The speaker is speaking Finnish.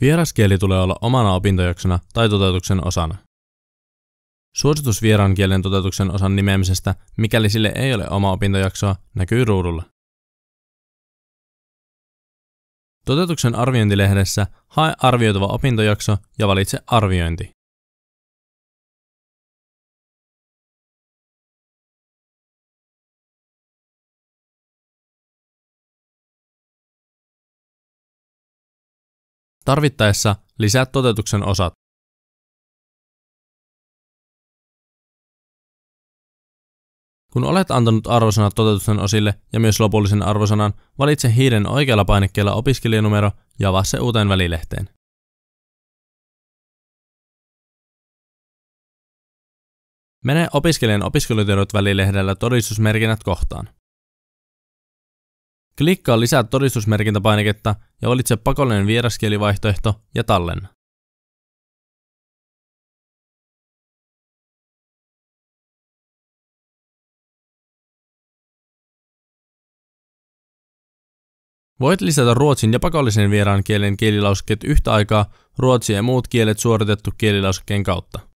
Vieraskieli tulee olla omana opintojaksona tai toteutuksen osana. Suositus vieraan kielen toteutuksen osan nimeämisestä, mikäli sille ei ole oma opintojaksoa, näkyy ruudulla. Toteutuksen arviointilehdessä hae arvioitava opintojakso ja valitse arviointi. Tarvittaessa lisää toteutuksen osat. Kun olet antanut arvosanat toteutuksen osille ja myös lopullisen arvosanan, valitse hiiren oikealla painikkeella opiskelijanumero ja avaa se uuteen välilehteen. Mene opiskelijan opiskelutiedot välilehdellä todistusmerkinnät kohtaan. Klikkaa lisää todistusmerkintäpainiketta ja valitse pakollinen vieraskielivaihtoehto ja tallenna. Voit lisätä ruotsin ja pakollisen vieraan kielen kielilausekkeet yhtä aikaa ruotsi ja muut kielet suoritettu kielilausekkeen kautta.